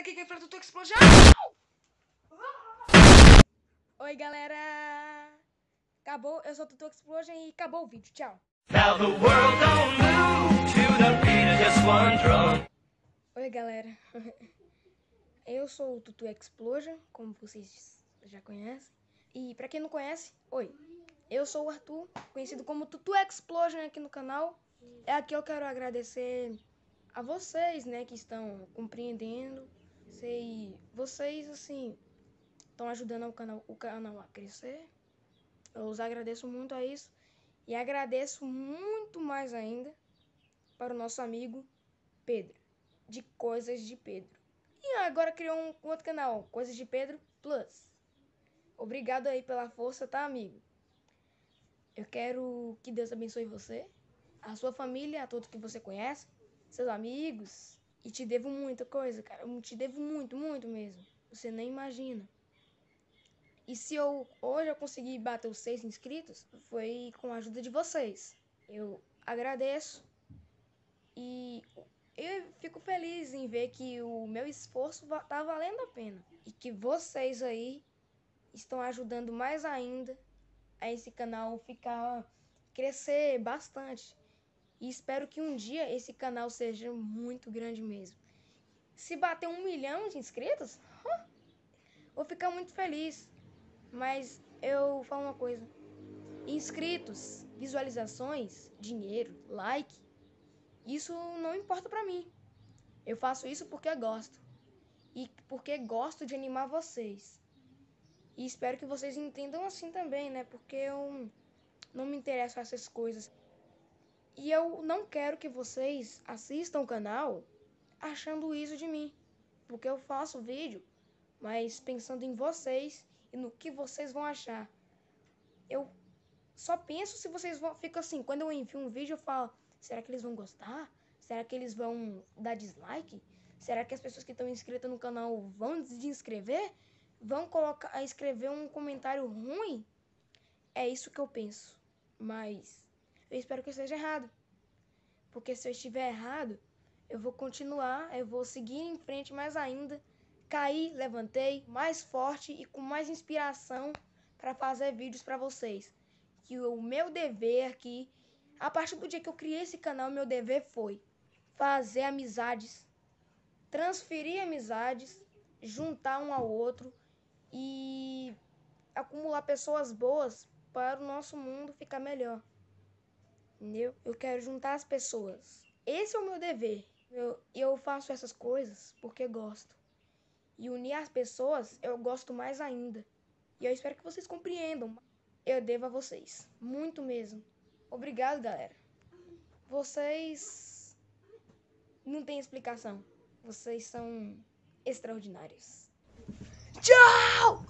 aqui quem fala Tutu Explosion. Oi galera, acabou, eu sou o Tutu Explosion e acabou o vídeo, tchau. Oi galera, eu sou o Tutu Explosion, como vocês já conhecem. E pra quem não conhece, oi, eu sou o Arthur, conhecido como Tutu Explosion aqui no canal. É aqui eu quero agradecer a vocês, né, que estão compreendendo. Sei, vocês assim estão ajudando o canal, o canal a crescer. Eu os agradeço muito a isso e agradeço muito mais ainda para o nosso amigo Pedro, de Coisas de Pedro. E agora criou um outro canal, Coisas de Pedro Plus. Obrigado aí pela força, tá, amigo? Eu quero que Deus abençoe você, a sua família, a todos que você conhece seus amigos. E te devo muita coisa, cara. Eu te devo muito, muito mesmo. Você nem imagina. E se eu hoje eu consegui bater os seis inscritos, foi com a ajuda de vocês. Eu agradeço e eu fico feliz em ver que o meu esforço tá valendo a pena e que vocês aí estão ajudando mais ainda a esse canal ficar crescer bastante. E espero que um dia esse canal seja muito grande mesmo. Se bater um milhão de inscritos, vou ficar muito feliz. Mas eu falo uma coisa: inscritos, visualizações, dinheiro, like, isso não importa pra mim. Eu faço isso porque gosto. E porque gosto de animar vocês. E espero que vocês entendam assim também, né? Porque eu não me interesso essas coisas. E eu não quero que vocês assistam o canal achando isso de mim. Porque eu faço vídeo, mas pensando em vocês e no que vocês vão achar. Eu só penso se vocês vão. Fico assim, quando eu envio um vídeo, eu falo: será que eles vão gostar? Será que eles vão dar dislike? Será que as pessoas que estão inscritas no canal vão desinscrever? Vão colocar, escrever um comentário ruim? É isso que eu penso. Mas eu espero que eu esteja errado. Porque se eu estiver errado, eu vou continuar, eu vou seguir em frente mais ainda. Caí, levantei mais forte e com mais inspiração para fazer vídeos para vocês. Que o meu dever aqui, a partir do dia que eu criei esse canal, meu dever foi fazer amizades, transferir amizades, juntar um ao outro e acumular pessoas boas para o nosso mundo ficar melhor entendeu? Eu quero juntar as pessoas. Esse é o meu dever. Eu, eu faço essas coisas porque gosto. E unir as pessoas eu gosto mais ainda. E eu espero que vocês compreendam. Eu devo a vocês. Muito mesmo. Obrigado, galera. Vocês não tem explicação. Vocês são extraordinários. Tchau!